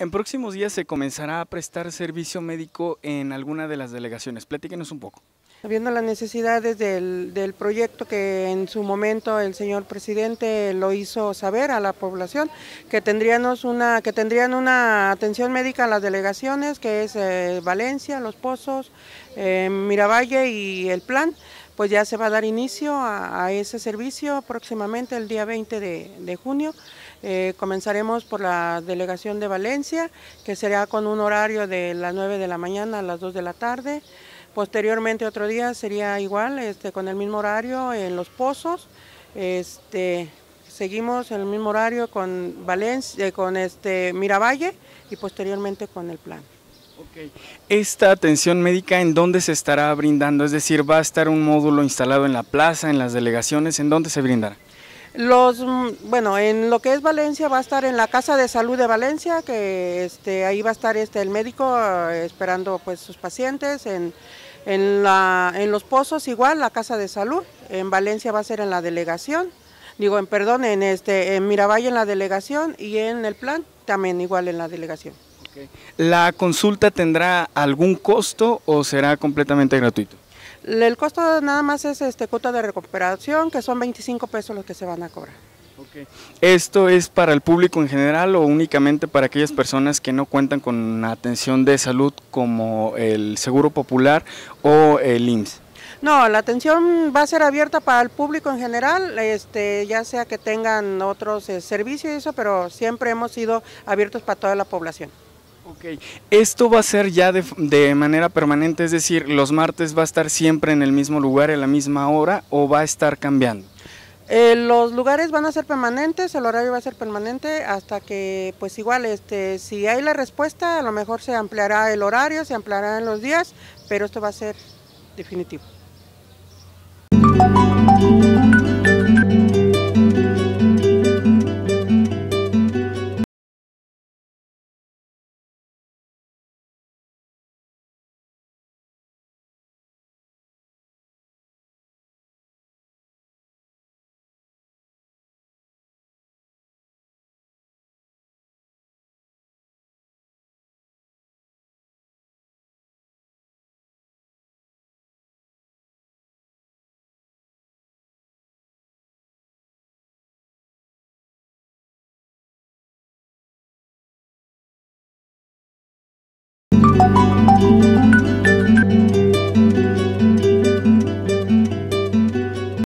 En próximos días se comenzará a prestar servicio médico en alguna de las delegaciones. Platíquenos un poco. Viendo las necesidades del, proyecto que en su momento el señor presidente lo hizo saber a la población, que, tendríamos una, que tendrían una atención médica en las delegaciones, que es eh, Valencia, Los Pozos, eh, Miravalle y El Plan, pues ya se va a dar inicio a, ese servicio próximamente el día 20 de, de junio. Eh, comenzaremos por la delegación de Valencia, que será con un horario de las 9 de la mañana a las 2 de la tarde. Posteriormente otro día sería igual, este, con el mismo horario en Los Pozos. Este, seguimos en el mismo horario con Valencia, eh, con este Miravalle y posteriormente con el plan. Okay. ¿Esta atención médica en dónde se estará brindando? Es decir, ¿va a estar un módulo instalado en la plaza, en las delegaciones? ¿En dónde se brindará? Los, bueno, en lo que es Valencia va a estar en la Casa de Salud de Valencia, que este, ahí va a estar este, el médico eh, esperando pues sus pacientes. En, en, la, en Los Pozos igual, la Casa de Salud. En Valencia va a ser en la delegación. Digo, en perdón, en, este, en Miravalle en la delegación y en el plan también igual en la delegación. Okay. ¿La consulta tendrá algún costo o será completamente gratuito? El costo nada más es este cuota de recuperación, que son 25 pesos los que se van a cobrar. Okay. ¿Esto es para el público en general o únicamente para aquellas personas que no cuentan con atención de salud como el Seguro Popular o el IMSS? No, la atención va a ser abierta para el público en general, este, ya sea que tengan otros eh, servicios y eso, pero siempre hemos sido abiertos para toda la población. Ok, esto va a ser ya de, de, manera permanente, es decir, los martes va a estar siempre en el mismo lugar, a la misma hora, o va a estar cambiando? Eh, los lugares van a ser permanentes, el horario va a ser permanente hasta que, pues igual, este, si hay la respuesta, a lo mejor se ampliará el horario, se ampliarán los días, pero esto va a ser definitivo.